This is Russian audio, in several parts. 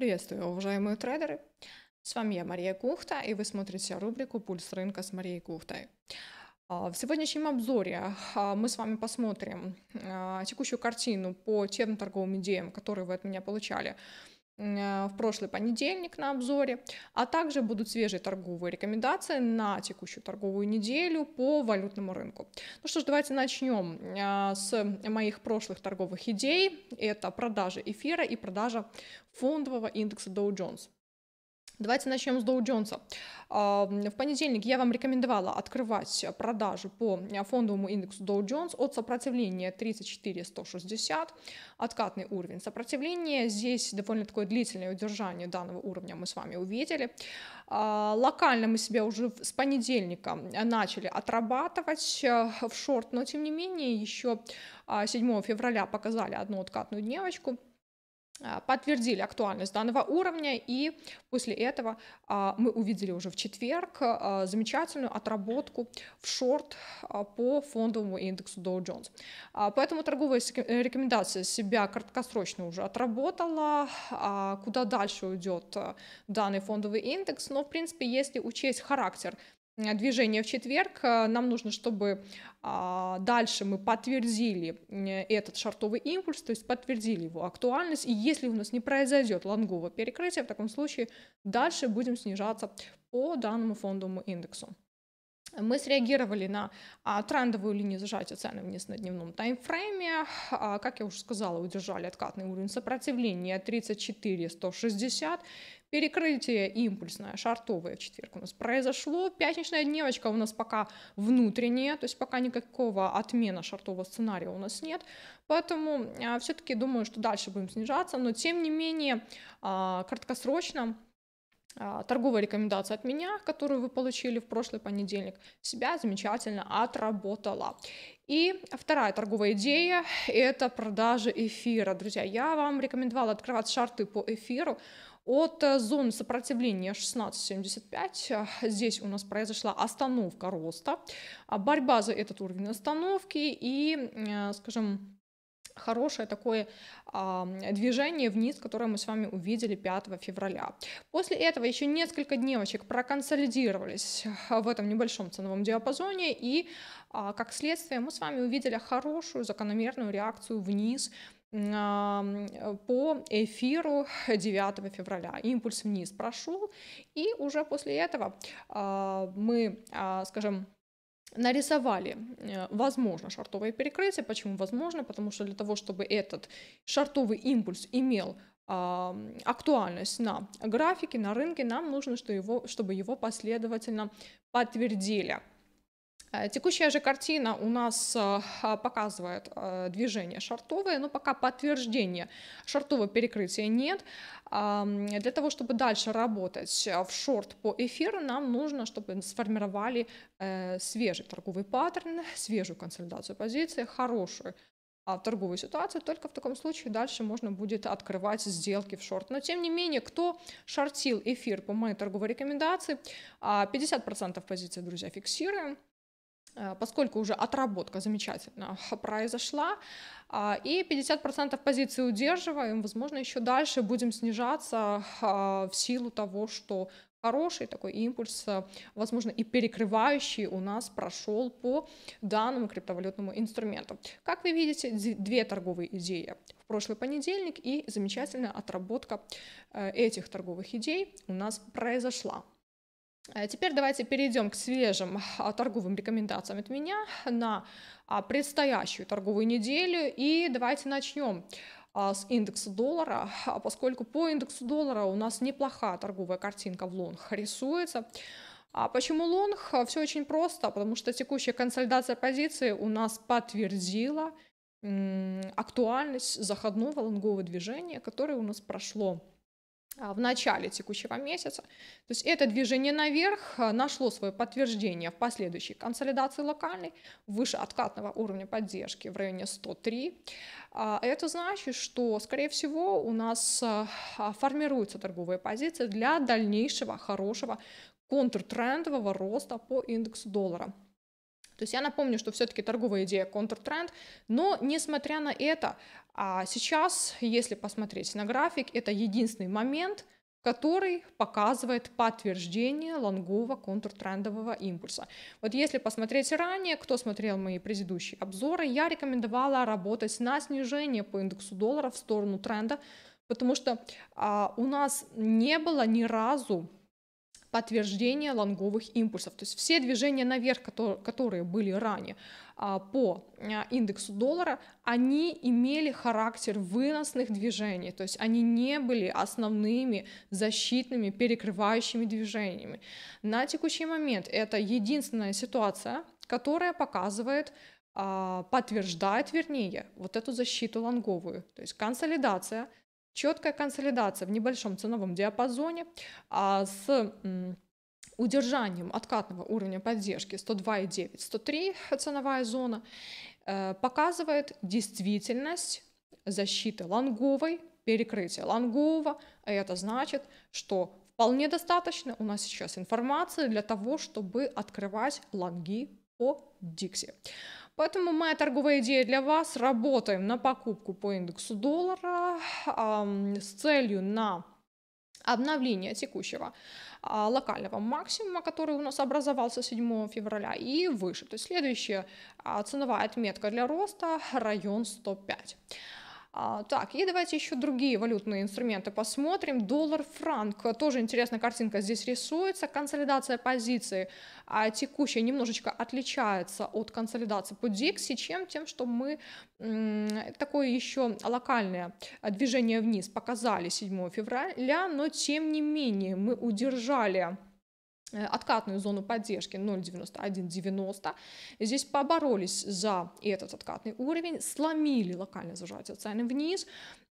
Приветствую, уважаемые трейдеры! С вами я, Мария Кухта, и вы смотрите рубрику «Пульс рынка» с Марией Кухтой. А, в сегодняшнем обзоре а, мы с вами посмотрим а, текущую картину по тем торговым идеям, которые вы от меня получали в прошлый понедельник на обзоре, а также будут свежие торговые рекомендации на текущую торговую неделю по валютному рынку. Ну что ж, давайте начнем с моих прошлых торговых идей. Это продажа эфира и продажа фондового индекса Dow Jones. Давайте начнем с Dow Jones. В понедельник я вам рекомендовала открывать продажу по фондовому индексу Dow Jones от сопротивления 34-160, откатный уровень сопротивления. Здесь довольно такое длительное удержание данного уровня мы с вами увидели. А, локально мы себя уже с понедельника начали отрабатывать э, в шорт, но тем не менее еще 7 февраля показали одну откатную дневочку а, подтвердили актуальность данного уровня, и после этого а, мы увидели уже в четверг а, замечательную отработку в шорт по фондовому индексу Dow Jones. Поэтому торговая рекомендация себя краткосрочно уже отработала, куда дальше уйдет данный фондовый индекс, но в принципе, если учесть характер Э, движение в четверг. Э, нам нужно, чтобы а, дальше мы подтвердили э, этот шартовый импульс, то есть подтвердили его актуальность. И если у нас не произойдет лонговое перекрытие, в таком случае дальше будем снижаться по данному фондовому индексу. Мы среагировали на а, трендовую линию зажатия цены вниз на дневном таймфрейме. А, как я уже сказала, удержали откатный уровень сопротивления 34-160. Перекрытие импульсное, шартовое в четверг у нас произошло. Пятничная дневочка у нас пока внутренняя, то есть пока никакого отмена шартового сценария у нас нет. Поэтому а, все-таки думаю, что дальше будем снижаться, но тем не менее краткосрочно торговая рекомендация от меня, которую вы получили в прошлый понедельник, себя замечательно отработала. И вторая торговая идея – это продажа эфира. Друзья, я вам рекомендовала открывать шарты по эфиру от э, зоны сопротивления 16.75. Здесь у нас произошла остановка роста, а борьба за этот уровень остановки и, э, скажем, хорошее такое а, движение вниз, которое мы с вами увидели 5 февраля. После этого еще несколько дневочек проконсолидировались в этом небольшом ценовом диапазоне, и а, как следствие мы с вами увидели хорошую закономерную реакцию вниз а, по эфиру 9 февраля. Импульс вниз прошел, и уже после этого а, мы, а, скажем, нарисовали, э, возможно, шартовое перекрытие. Почему возможно? Потому что для того, чтобы этот шартовый импульс имел актуальность на графике, на рынке, нам нужно, чтобы его, чтобы его последовательно подтвердили. Э, текущая же картина у нас э, показывает движение шартовое, но пока подтверждения шартового перекрытия нет. Для того, чтобы дальше работать э, в шорт по эфиру, нам нужно, чтобы сформировали свежий торговый паттерн, свежую консолидацию позиции, хорошую а, торговую ситуацию, только в таком случае дальше можно будет открывать сделки в шорт. Но тем не менее, кто шортил эфир по моей торговой рекомендации, 50% а, позиции, друзья, фиксируем, Э, поскольку уже отработка замечательно произошла, а, и 50% позиции удерживаем, возможно, еще дальше будем снижаться а, в силу того, что хороший такой импульс, э, возможно, и перекрывающий у нас прошел по данному криптовалютному инструменту. Как вы видите, две торговые идеи в прошлый понедельник и замечательная отработка э, этих торговых идей у нас произошла. Э, теперь давайте перейдем к свежим а, торговым рекомендациям от меня на а, предстоящую торговую неделю. И давайте начнем а, с индекса доллара, поскольку по индексу доллара у нас неплохая торговая картинка в лонг рисуется. А почему лонг? Все очень просто, потому что текущая консолидация позиции у нас подтвердила актуальность заходного лонгового движения, которое у нас прошло в начале текущего месяца. То есть это движение наверх а, нашло свое подтверждение в последующей консолидации локальной выше откатного уровня поддержки в районе 103. А, это значит, что, скорее всего, у нас формируется торговая позиция для дальнейшего хорошего контртрендового роста по индексу доллара. То есть я напомню, что все-таки торговая идея контртренд, но несмотря на это, а сейчас, если посмотреть на график, это единственный момент, который показывает подтверждение лонгового контртрендового импульса. Вот если посмотреть ранее, кто смотрел мои предыдущие обзоры, я рекомендовала работать на снижение по индексу доллара в сторону тренда, потому что а, у нас не было ни разу подтверждения лонговых импульсов. То есть все движения наверх, которые были ранее а, по а, индексу доллара, они имели характер выносных движений, то есть они не были основными защитными перекрывающими движениями. На текущий момент это единственная ситуация, которая показывает а, подтверждает, вернее, вот эту защиту лонговую, то есть консолидация – четкая консолидация в небольшом ценовом диапазоне а, с удержанием откатного уровня поддержки 102,9-103 ценовая зона э, показывает действительность защиты лонговой, перекрытия лонгового, а это значит, что вполне достаточно у нас сейчас информации для того, чтобы открывать лонги по Дикси. Поэтому моя торговая идея для вас. Работаем на покупку по индексу доллара э, с целью на обновление текущего а, локального максимума, который у нас образовался 7 февраля и выше. То есть следующая а, ценовая отметка для роста район 105. А, так, и давайте еще другие валютные инструменты посмотрим. Доллар, франк, тоже интересная картинка здесь рисуется. Консолидация позиции а текущая немножечко отличается от консолидации по Dixie, чем тем, что мы такое еще локальное движение вниз показали 7 февраля, но тем не менее мы удержали откатную зону поддержки 0,9190. Здесь поборолись за этот откатный уровень, сломили локальное зажатие цены вниз.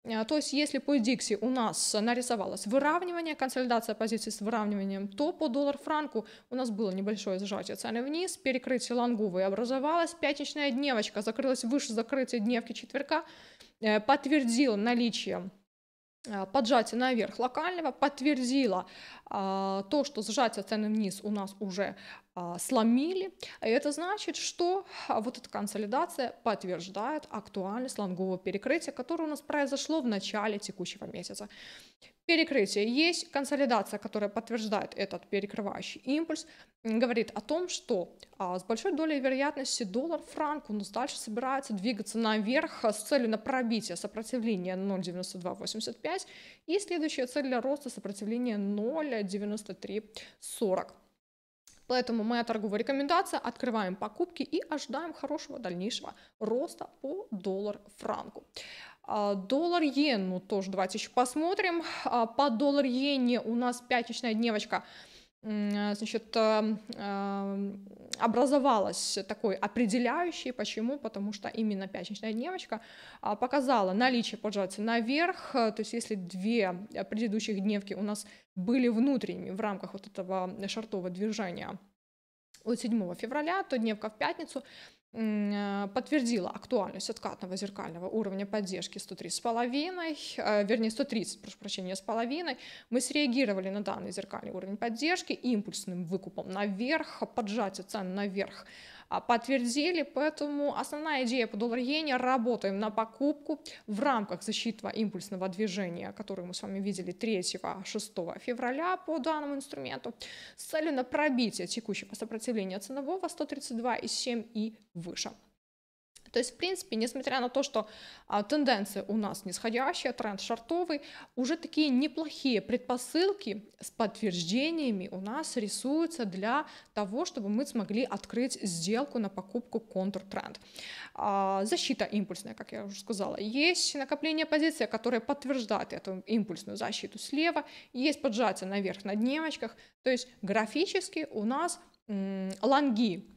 Э, то есть, если по Dixie у нас нарисовалось выравнивание, консолидация позиций с выравниванием, то по доллар-франку у нас было небольшое зажатие цены вниз, перекрытие лонговой образовалось, пятничная дневочка закрылась выше закрытия дневки четверка, э, подтвердила наличие Э, поджатие наверх локального подтвердило а, то, что сжатие цены вниз у нас уже сломили. И это значит, что а, вот эта консолидация подтверждает актуальность лонгового перекрытия, которое у нас произошло в начале текущего месяца. Перекрытие есть, консолидация, которая подтверждает этот перекрывающий импульс, говорит о том, что а, с большой долей вероятности доллар-франк у нас дальше собирается двигаться наверх с целью на пробитие сопротивления 0,9285 и следующая цель для роста сопротивления 0,9340. Поэтому моя торговая рекомендация, открываем покупки и ожидаем хорошего дальнейшего роста по доллар-франку. А, доллар-иен, ну тоже давайте еще посмотрим. А, по доллар-иене у нас пятничная дневочка значит, а, образовалась такой определяющей. Почему? Потому что именно пятничная дневочка показала наличие поджатия наверх. То есть если две предыдущих дневки у нас были внутренними в рамках вот этого шартового движения от 7 февраля, то дневка в пятницу Э, подтвердила актуальность откатного зеркального уровня поддержки 103,5, э, вернее 130, прошу прощения, с половиной. Мы среагировали на данный зеркальный уровень поддержки импульсным выкупом наверх, поджатие цен наверх подтвердили, поэтому основная идея по доллар-иене, работаем на покупку в рамках защитного импульсного движения, которое мы с вами видели 3-6 февраля по данному инструменту, с целью на пробитие текущего сопротивления ценового 132,7 и выше. То есть, в принципе, несмотря на то, что а, тенденция у нас нисходящая, тренд шортовый, уже такие неплохие предпосылки с подтверждениями у нас рисуются для того, чтобы мы смогли открыть сделку на покупку контртренд. А, защита импульсная, как я уже сказала, есть накопление позиции, которое подтверждает эту импульсную защиту слева, есть поджатие наверх на дневочках, то есть графически у нас лонги Э,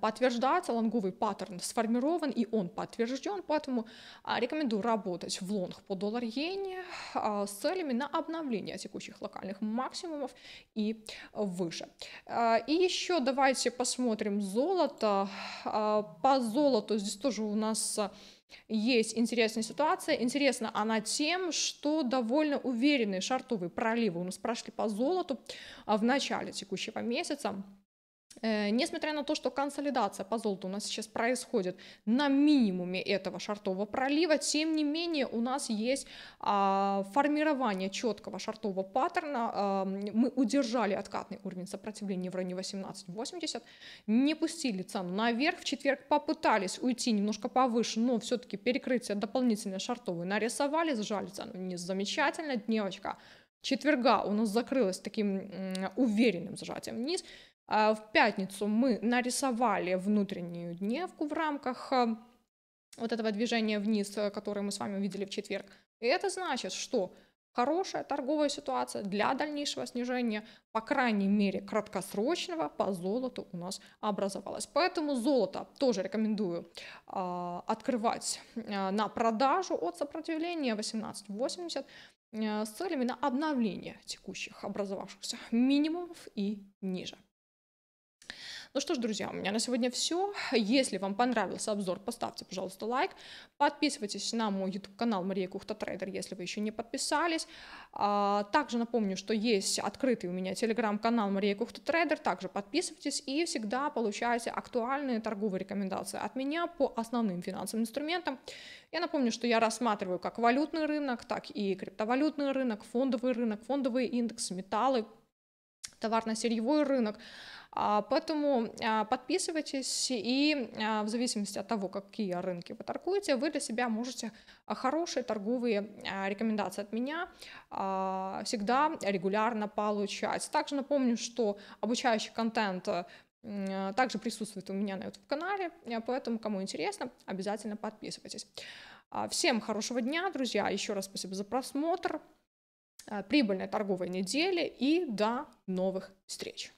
подтверждается, лонговый паттерн сформирован и он подтвержден, поэтому а, рекомендую работать в лонг по доллар-иене а, с целями на обновление текущих локальных максимумов и выше. А, и еще давайте посмотрим золото. По золоту здесь тоже у нас есть интересная ситуация. Интересна она тем, что довольно уверенные шартовые проливы у нас прошли по золоту в начале текущего месяца. Э, несмотря на то, что консолидация по золоту у нас сейчас происходит на минимуме этого шартового пролива, тем не менее у нас есть а, формирование четкого шартового паттерна. А, мы удержали откатный уровень сопротивления в районе 18.80, не пустили цену наверх, в четверг попытались уйти немножко повыше, но все-таки перекрытие дополнительное шартовое нарисовали, сжали цену не замечательно, дневочка четверга у нас закрылась таким уверенным зажатием вниз, в пятницу мы нарисовали внутреннюю дневку в рамках а, вот этого движения вниз, э, которое мы с вами увидели в четверг. И это значит, что хорошая торговая ситуация для дальнейшего снижения, по крайней мере, краткосрочного по золоту у нас образовалась. Поэтому золото тоже рекомендую э, открывать э, на продажу от сопротивления 1880 э, с целями на обновление текущих образовавшихся минимумов и ниже. Ну что ж, друзья, у меня на сегодня все. Если вам понравился обзор, поставьте, пожалуйста, лайк. Подписывайтесь на мой YouTube-канал Мария Кухта Трейдер, если вы еще не подписались. А, также напомню, что есть открытый у меня телеграм-канал Мария Кухта Трейдер. Также подписывайтесь и всегда получаете актуальные торговые рекомендации от меня по основным финансовым инструментам. Я напомню, что я рассматриваю как валютный рынок, так и криптовалютный рынок, фондовый рынок, фондовые индексы, металлы, товарно-сырьевой рынок. А, поэтому а, подписывайтесь, и а, в зависимости от того, какие рынки вы торгуете, вы для себя можете хорошие торговые рекомендации от меня всегда регулярно получать. Также напомню, что обучающий контент также присутствует у меня на YouTube-канале, поэтому, кому интересно, обязательно подписывайтесь. Всем хорошего дня, друзья, еще раз спасибо за просмотр, прибыльной торговой недели и до новых встреч!